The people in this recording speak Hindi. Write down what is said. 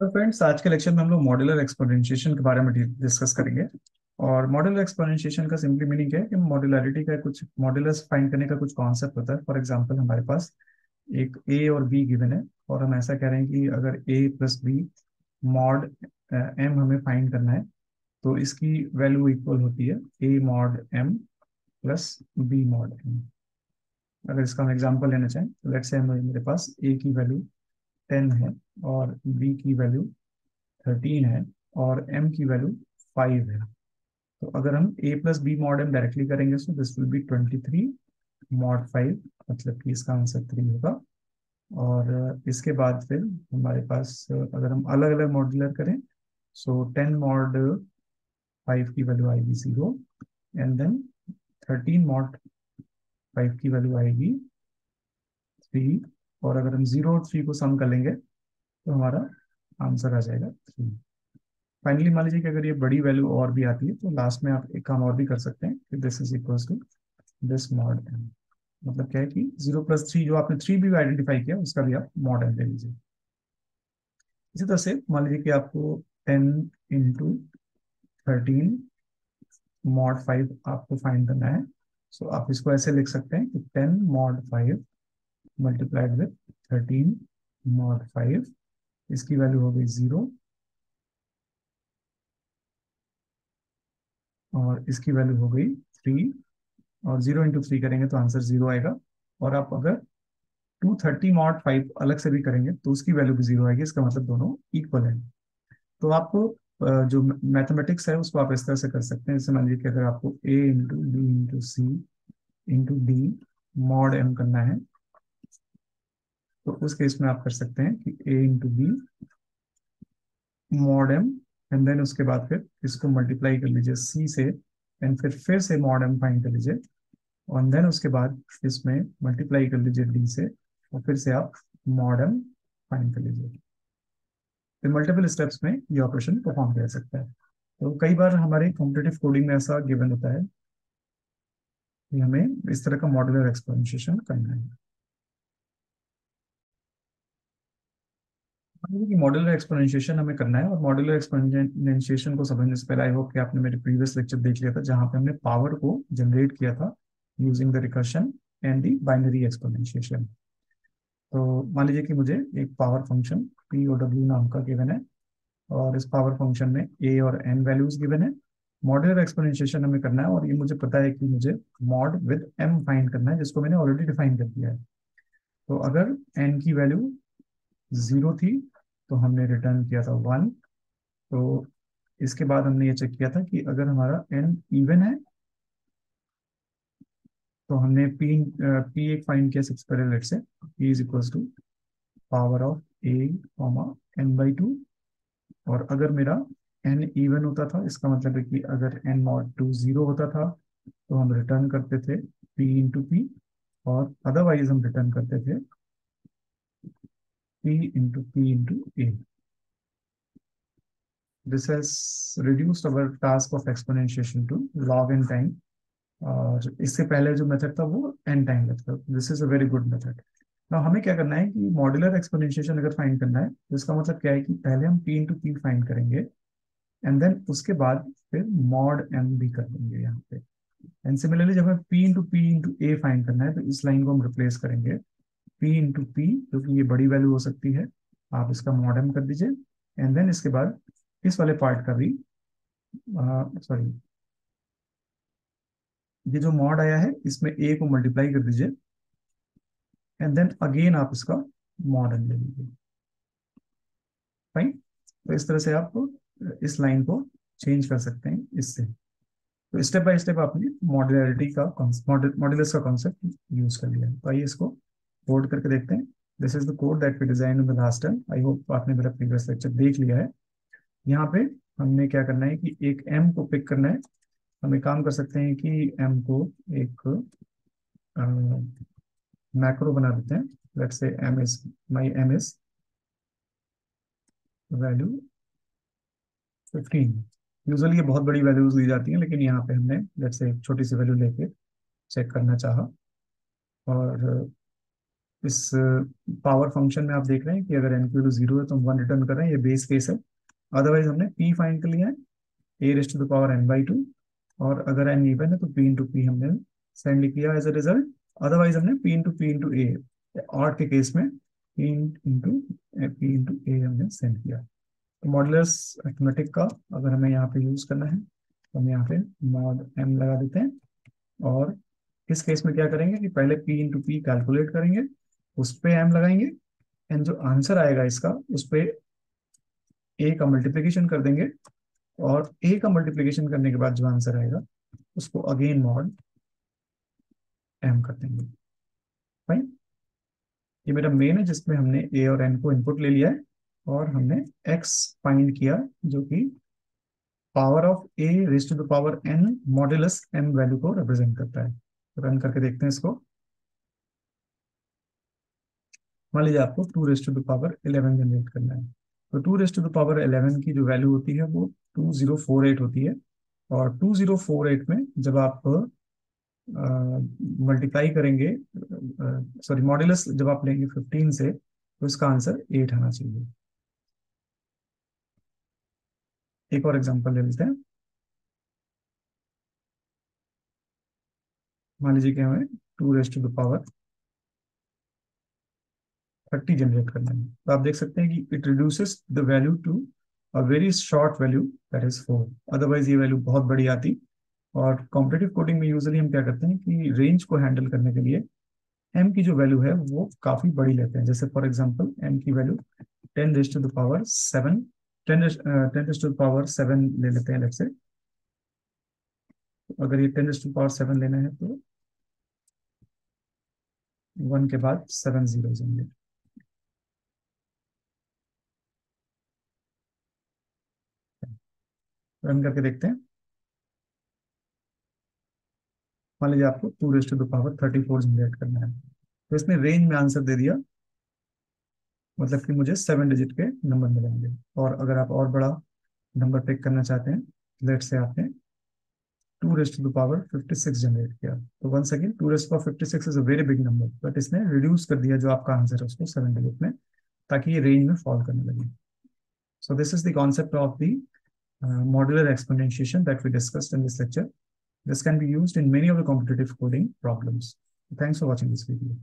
तो फ्रेंड्स आज के लेक्चर में हम लोग मॉड्यूलर एक्सपोनेंशिएशन के बारे में डिस्कस करेंगे। और मॉड्यूलर एक्सपोनेंशिएशन का सिंपली मीनिंग है कि मॉड्यूलरिटी का कुछ मॉड्यूलस फाइंड करने का कुछ कॉन्सेप्ट होता है। फॉर एग्जांपल हमारे पास एक ए और बी गिवन है और हम ऐसा कह रहे हैं कि अगर A plus B mod M हमें फाइंड करना है तो इसकी वैल्यू इक्वल होती है A mod M plus B mod M अगर इसका हम एग्ज़ाम्पल लेना चाहें तो लेट्स से मेरे पास ए की वैल्यू टेन है और बी की वैल्यू थर्टीन है और एम की वैल्यू फाइव है। तो अगर हम A plus B mod M directly करेंगे तो this will be twenty three mod five मतलब कि इसका आंसर थ्री होगा। और इसके बाद फिर हमारे पास अगर हम अलग अलग मॉड्यूलर करें सो टेन मॉड फाइव की वैल्यू आएगी zero and then thirteen mod five की वैल्यू आएगी थ्री और अगर हम ज़ीरो और थ्री को सम कर लेंगे तो हमारा आंसर आ जाएगा थ्री फाइनली मान लीजिए कि अगर ये बड़ी वैल्यू और भी आती है तो लास्ट में आप एक काम और भी कर सकते हैं कि this is equal to this mod N मतलब क्या है कि ज़ीरो प्लस थ्री जो आपने थ्री भी आइडेंटिफाई किया उसका भी आप मॉड एन ले लीजिए. इसी तरह से मान लीजिए कि आपको ten into thirteen mod five आपको फाइंड करना है. सो so, आप इसको ऐसे लिख सकते हैं कि ten mod five multiplied with thirteen mod five इसकी वैल्यू हो गई ज़ीरो और इसकी वैल्यू हो गई थ्री और ज़ीरो इंटू थ्री करेंगे तो आंसर ज़ीरो आएगा। और आप अगर टू थर्टी मॉड फाइव अलग से भी करेंगे तो उसकी वैल्यू भी ज़ीरो आएगी। इसका मतलब दोनों इक्वल है। तो आपको जो मैथमेटिक्स है उसको आप इस तरह से कर सकते हैं। जैसे मान लीजिए कि अगर आपको A into B into C into D mod M करना है तो उस केस में आप कर सकते हैं कि A into B mod M and then उसके बाद फिर इसको मल्टीप्लाई कर लीजिए सी से एंड फिर फिर से मॉड एम फाइंड कर लीजिए, और देन उसके बाद इसमें मल्टीप्लाई कर लीजिए डी से, और फिर से आप मॉड एम फाइंड कर लीजिए। मल्टीपल स्टेप्स में ये ऑपरेशन परफॉर्म कर सकता है। तो कई बार हमारे कॉम्पिटेटिव कोडिंग में ऐसा गिवन होता है कि हमें इस तरह का मॉडुलर एक्सपोनेंशिएशन करना है। कि मॉड्यूलर एक्सपोनेंशिएशन हमें करना है और मॉड्यूलर एक्सपोनेंशिएशन को समझने से पहले आई होप कि आपने मेरे प्रीवियस लेक्चर देख लिया था, जहाँ पे हमने पावर को जनरेट किया था using the recursion and the binary exponentiation तो मान लीजिए कि मुझे एक power function P O W नाम का गिवन है और इस पावर फ़ंक्शन में ए और एन वैल्यूज़ गिवन है। मॉड्यूलर एक्सपोनेंशिएशन हमें करना है और ये मुझे पता है कि मुझे मॉड विद एम फाइंड करना है, जिसको मैंने ऑलरेडी डिफाइन कर दिया है। तो अगर एन की वैल्यू ज़ीरो थी तो हमने रिटर्न किया था वन तो इसके बाद हमने ये चेक किया था कि अगर हमारा एन इवन है तो हमने पी पी एक फाइंड किया सिक्स पर let's say. P is equal to power of A comma N by two और अगर मेरा एन इवन होता था, इसका मतलब है कि अगर एन नॉट टू ज़ीरो होता था तो हम रिटर्न करते थे पी इंटू पी और अदरवाइज़ हम रिटर्न करते थे P into P into A. This has reduced our task of exponentiation to log n time. और इससे पहले जो मेथड था वो n टाइम लगता this is a very good method ना हमें क्या करना है कि मॉड्यूलर एक्सपोनेंशिएशन अगर फाइंड करना है तो इसका मतलब क्या है कि पहले हम p इंटू पी फाइंड करेंगे एंड देन उसके बाद फिर मॉड m भी कर देंगे यहाँ पे एंड सिमिलरली जब हमें p into P into A find करना है तो इस लाइन को हम रिप्लेस करेंगे पी इंटू पी क्योंकि ये बड़ी वैल्यू हो सकती है, आप इसका मॉडर्न कर दीजिए एंड देन इसके बाद इस वाले पार्ट का भी सॉरी ये जो मॉड आया है, इसमें ए को मल्टीप्लाई कर दीजिए एंड देन अगेन आप इसका मॉडर्न ले लीजिए। फाइन तो इस तरह से आप इस लाइन को चेंज कर सकते हैं इससे। तो स्टेप बाय स्टेप आपने मॉड्यूलरिटी का मॉड्यूलस का कॉन्सेप्ट यूज़ कर लिया तो आइए इसको कोड करके देखते हैं। This is the code that we design in the last time I hope आपने मेरा प्रीवियस लेक्चर देख लिया है। यहाँ पे हमने क्या करना है कि एक एम को पिक करना है। हम एक काम कर सकते हैं कि एम को एक मैक्रो बना देते हैं। Let's say M is my M is value 15 usually ये बहुत बड़ी वैल्यूज़ ली जाती हैं, लेकिन यहाँ पे हमने लेट्स से एक छोटी सी वैल्यू लेके चेक करना चाहा। और इस पावर फ़ंक्शन में आप देख रहे हैं कि अगर एन की वैल्यू ज़ीरो है तो हम वन रिटर्न कर रहे हैं, ये बेस केस है। अदरवाइज़ हमने पी फाइंड कर लिया है A raised to the power N by two और अगर एन इवन है तो पी इंटू पी हमने सेंड किया एज अ रिज़ल्ट अदरवाइज़ हमने P into P into A odd के केस में P into P into A हमने सेंड किया। तो मॉडुलस अर्थमेटिक का अगर हमें यहाँ पे यूज़ करना है तो हम यहाँ पे मॉड एम लगा देते हैं और इस केस में क्या करेंगे कि पहले पी इंटू पी कैलकुलेट करेंगे उस पर एम लगाएँगे एंड जो आंसर आएगा इसका, उस पर ए का मल्टीप्लीकेशन कर देंगे, और ए का मल्टीप्लीकेशन करने के बाद जो आंसर आएगा, उसको अगेन मॉड एम कर देंगे। फाइन ये मेरा मेन है, जिसमें हमने ए और एन को इनपुट ले लिया है, और हमने एक्स फाइंड किया, जो कि power of A raise to the power N modulus M value को रिप्रेजेंट करता है। रन करके देखते हैं इसको। मान लीजिए आपको two raise to the power eleven generate करना है। तो two raise to the power eleven की जो वैल्यू होती है वो टू ज़ीरो फोर एट होती है और टू ज़ीरो फोर एट में जब आप मल्टीप्लाई करेंगे सॉरी मॉड्यूलस जब आप लेंगे फिफ्टीन से तो इसका आंसर एट आना चाहिए। एक और एग्जांपल ले लेते हैं। मान लीजिए कि हमें two raised to the power thirty generate करना है तो आप देख सकते हैं कि it reduces the value to a very short value that is four otherwise ये वैल्यू बहुत बड़ी आती। और कॉम्पिटेटिव कोडिंग में यूजली हम क्या करते हैं कि रेंज को हैंडल करने के लिए एम की जो वैल्यू है, वो काफ़ी बड़ी लेते हैं। जैसे फॉर एग्ज़ाम्पल एम की value ten raise to the power seven ten ten raise to power seven ले लेते हैं से अगर ये ten raise to power seven लेना है तो वन के बाद सेवन ज़ीरो होंगे रन करके देखते हैं। मान लीजिए आपको two raise to power thirty four generate करना है। तो इसने रेंज में आंसर दे दिया। मतलब कि मुझे सेवन डिजिट के नंबर मिलेंगे। और अगर आप और बड़ा नंबर पिक करना चाहते हैं लेट से आपने two raise to power fifty six generate किया। तो one second two raise power fifty six is a very big number but इसने रिड्यूस कर दिया जो आपका आंसर है उसको सेवन डिजिट में, ताकि ये रेंज में फॉल करने लगे। So this is the concept of the Uh, modular exponentiation that we discussed in this lecture. This can be used in many of the competitive coding problems. Thanks for watching this video.